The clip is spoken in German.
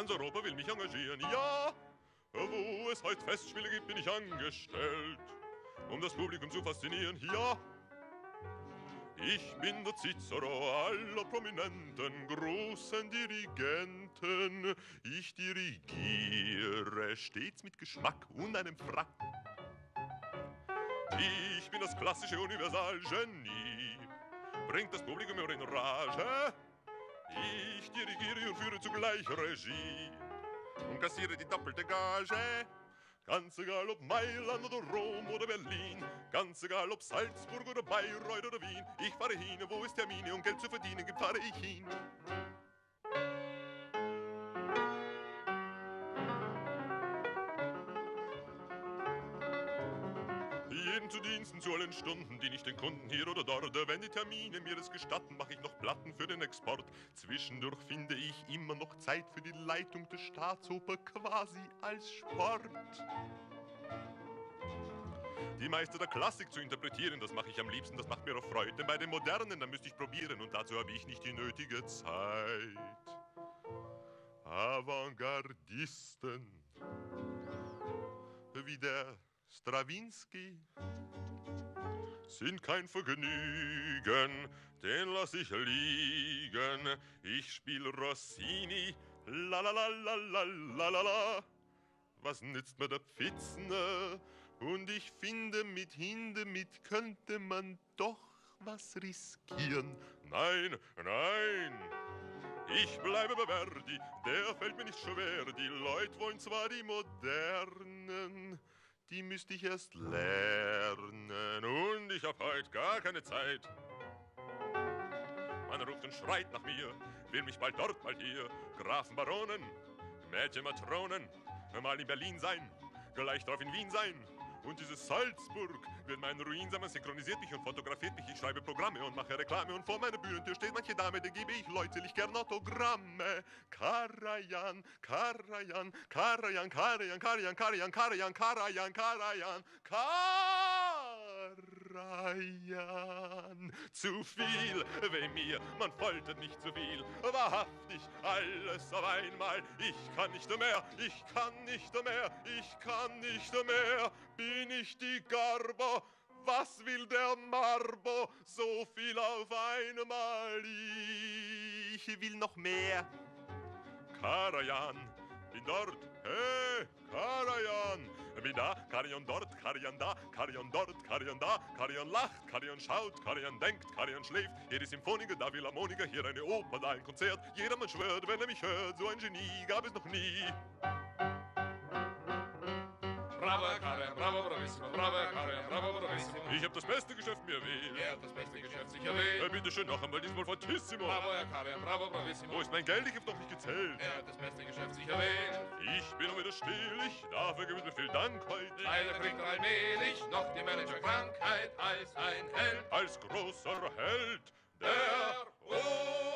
Ganz Europa will mich engagieren, ja. Wo es heute Festspiele gibt, bin ich angestellt, um das Publikum zu faszinieren, ja. Ich bin der Cicero aller prominenten großen Dirigenten. Ich dirigiere stets mit Geschmack und einem Frack. Ich bin das klassische Universalgenie, bringt das Publikum in Rage. Ich dirigiere und führe zugleich Regie und kassiere die doppelte Gage. Ganz egal ob Mailand oder Rom oder Berlin, ganz egal ob Salzburg oder Bayreuth oder Wien, ich fahre hin, wo es Termine und Geld zu verdienen gibt, fahre ich hin. Jeden zu Diensten zu allen Stunden, die ich den Kunden hier oder dort. Wenn die Termine mir es gestatten, mache ich noch Platten für den Export. Zwischendurch finde ich immer noch Zeit für die Leitung der Staatsoper quasi als Sport. Die Meister der Klassik zu interpretieren, das mache ich am liebsten, das macht mir auch Freude. Denn bei den Modernen, da müsste ich probieren und dazu habe ich nicht die nötige Zeit. Avantgardisten, wie der Strawinski, sind kein Vergnügen, den lass ich liegen. Ich spiel Rossini, la la la la la la la la. Was nützt mir der Pfitzner? Und ich finde, mit Hinde mit könnte man doch was riskieren. Nein, nein, ich bleibe bei Verdi, der fällt mir nicht schwer. Die Leute wollen zwar die Modernen, die müsste ich erst lernen. Und ich hab heut gar keine Zeit. Man ruft und schreit nach mir, will mich bald dort, bald hier. Grafen, Baronen, Mädchen, Matronen, mal in Berlin sein, gleich drauf in Wien sein. Und dieses Salzburg wird mein Ruin sein. Man synchronisiert mich und fotografiert mich. Ich schreibe Programme und mache Reklame. Und vor meiner Bühnentür steht manche Dame, der gebe ich leutelig gern Autogramme. Karajan, Karajan, Karajan, Karajan, Karajan, Karajan, Karajan, Karajan, Karajan, Karajan. Zu viel weh mir, man foltert nicht zu viel. Wahrhaftig, alles auf einmal. Ich kann nicht mehr, ich kann nicht mehr, ich kann nicht mehr. Bin ich die Garbo? Was will der Marbo? So viel auf einmal. Ich will noch mehr. Karajan, bin dort, hey, Karajan. Bin da, Karajan dort, Karajan da, Karajan dort, Karajan da, Karajan lacht, Karajan schaut, Karajan denkt, Karajan schläft. Hier die Symphoniker, da Philharmoniker, hier eine Oper, da ein Konzert. Jedermann schwört, wenn er mich hört, so ein Genie gab es noch nie. Bravo, Karajan, bravo, bravissimo, bravo, Karajan, bravo, bravissimo. Ich hab das beste Geschäft mir erwählt. Er hat das beste Geschäft sich Äh, erwählt. bitte schön, noch einmal diesmal fortissimo. Bravo, Karajan, bravo, bravissimo. Wo ist mein Geld? Ich hab's doch nicht gezählt. Er hat das beste Geschäft sich erwählt. Ich bin noch wieder still, ich dafür gebührt mir viel Dank heute. Leider kriegt er allmählich noch die Managerkrankheit als ein Held. Als großer Held Der Opernwelt.